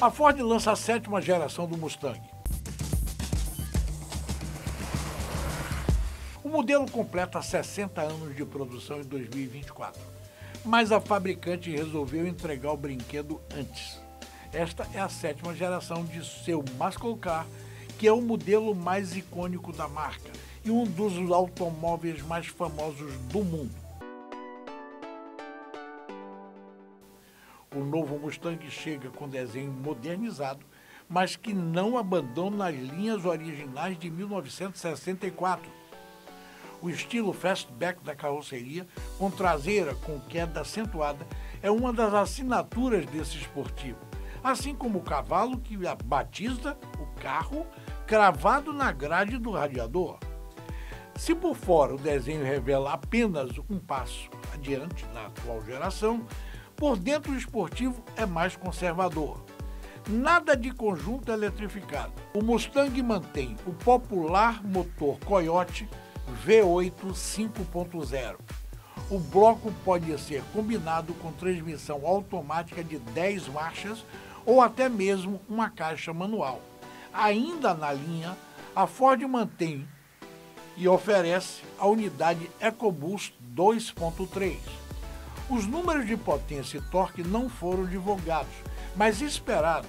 A Ford lança a sétima geração do Mustang. O modelo completa 60 anos de produção em 2024, mas a fabricante resolveu entregar o brinquedo antes. Esta é a sétima geração de seu Muscle Car, que é o modelo mais icônico da marca e um dos automóveis mais famosos do mundo. O novo Mustang chega com desenho modernizado, mas que não abandona as linhas originais de 1964. O estilo fastback da carroceria, com traseira com queda acentuada, é uma das assinaturas desse esportivo assim como o cavalo que batiza o carro cravado na grade do radiador. Se por fora o desenho revela apenas um passo adiante na atual geração, por dentro o esportivo é mais conservador. Nada de conjunto eletrificado. O Mustang mantém o popular motor Coyote V8 5.0. O bloco pode ser combinado com transmissão automática de 10 marchas ou até mesmo uma caixa manual. Ainda na linha, a Ford mantém e oferece a unidade EcoBoost 2.3. Os números de potência e torque não foram divulgados, mas esperado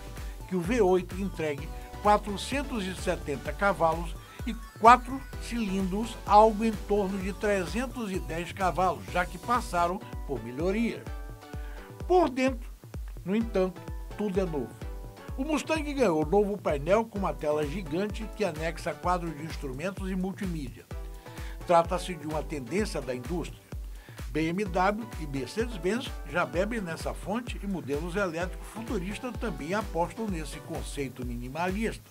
que o V8 entregue 470 cavalos e 4 cilindros, algo em torno de 310 cavalos, já que passaram por melhorias. Por dentro, no entanto, tudo é novo. O Mustang ganhou novo painel com uma tela gigante que anexa quadros de instrumentos e multimídia. Trata-se de uma tendência da indústria. BMW e Mercedes-Benz já bebem nessa fonte e modelos elétricos futuristas também apostam nesse conceito minimalista.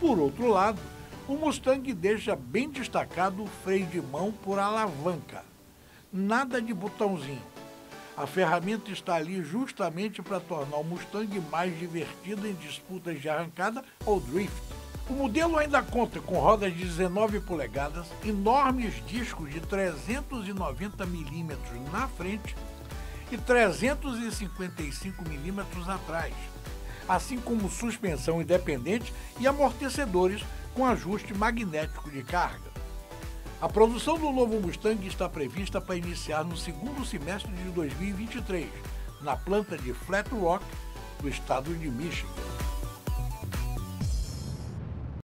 Por outro lado, o Mustang deixa bem destacado o freio de mão por alavanca. Nada de botãozinho a ferramenta está ali justamente para tornar o Mustang mais divertido em disputas de arrancada ou drift. O modelo ainda conta com rodas de 19 polegadas, enormes discos de 390 milímetros na frente e 355 milímetros atrás, assim como suspensão independente e amortecedores com ajuste magnético de carga. A produção do novo Mustang está prevista para iniciar no segundo semestre de 2023, na planta de Flat Rock, no estado de Michigan.